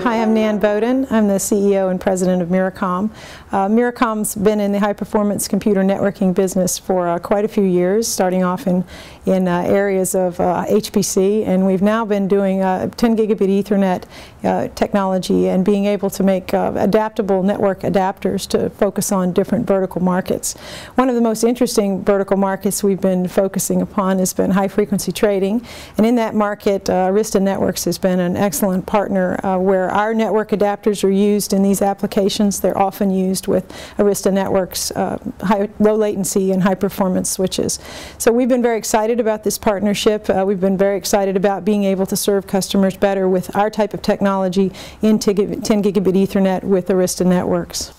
Hi, I'm Nan Boden. I'm the CEO and president of Myricom. Uh, Myricom's been in the high performance computer networking business for uh, quite a few years, starting off in, in uh, areas of HPC, uh, and we've now been doing uh, 10 gigabit Ethernet uh, technology and being able to make adaptable network adapters to focus on different vertical markets. One of the most interesting vertical markets we've been focusing upon has been high frequency trading, and in that market, Arista Networks has been an excellent partner where our network adapters are used in these applications. They're often used with Arista Networks uh, high, low latency and high performance switches. So we've been very excited about this partnership. Uh, we've been very excited about being able to serve customers better with our type of technology in 10 gigabit Ethernet with Arista Networks.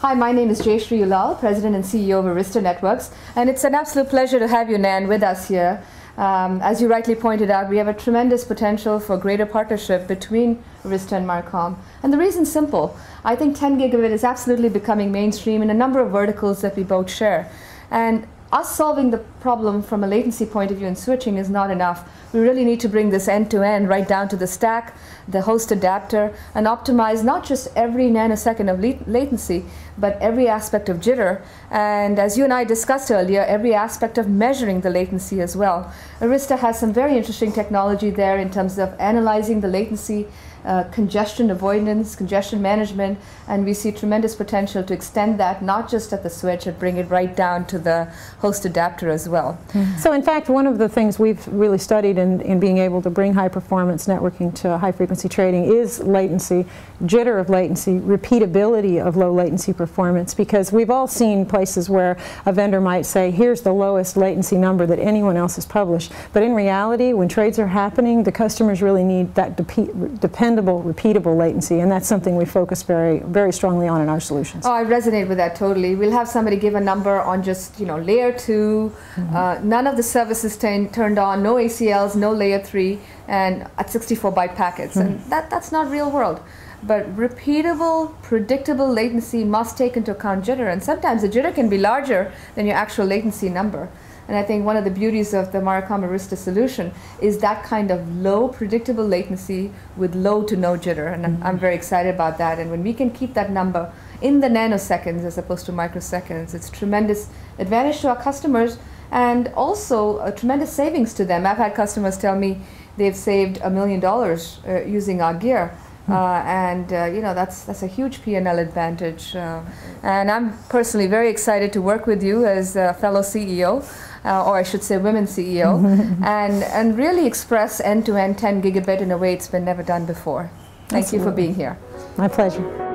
Hi, my name is Jayshree Ullal, President and CEO of Arista Networks, and it's an absolute pleasure to have you, Nan, with us here. Um, as you rightly pointed out, we have a tremendous potential for greater partnership between Arista and Myricom. And the reason's simple. I think 10 gigabit is absolutely becoming mainstream in a number of verticals that we both share. And us solving the problem from a latency point of view in switching is not enough. We really need to bring this end to end right down to the stack, the host adapter, and optimize not just every nanosecond of latency, but every aspect of jitter. And as you and I discussed earlier, every aspect of measuring the latency as well. Arista has some very interesting technology there in terms of analyzing the latency uh, congestion avoidance, congestion management, and we see tremendous potential to extend that not just at the switch, but bring it right down to the host adapter as well. Mm -hmm. So in fact, one of the things we've really studied in, in being able to bring high performance networking to high frequency trading is latency, jitter of latency, repeatability of low latency performance, because we've all seen places where a vendor might say, here's the lowest latency number that anyone else has published. But in reality, when trades are happening, the customers really need that dependence dependable, repeatable latency, and that's something we focus very, very strongly on in our solutions. Oh, I resonate with that totally. We'll have somebody give a number on just, you know, layer 2, mm -hmm. uh, none of the services turned on, no ACLs, no layer 3, and at 64 byte packets. Mm -hmm. And mm-hmm. that, that's not real world. But repeatable, predictable latency must take into account jitter, and sometimes the jitter can be larger than your actual latency number. And I think one of the beauties of the Myricom Arista solution is that kind of low predictable latency with low to no jitter. And mm -hmm. I'm, very excited about that. And when we can keep that number in the nanoseconds as opposed to microseconds, it's tremendous advantage to our customers and also a tremendous savings to them. I've had customers tell me they've saved a million dollars uh, using our gear. Hmm. Uh, and uh, you know that's that's a huge P&L advantage, uh, and I'm personally very excited to work with you as a fellow CEO uh, or I should say women CEO, and, and really express end-to-end 10 gigabit in a way it's been never done before. Thank Absolutely. you for being here. My pleasure.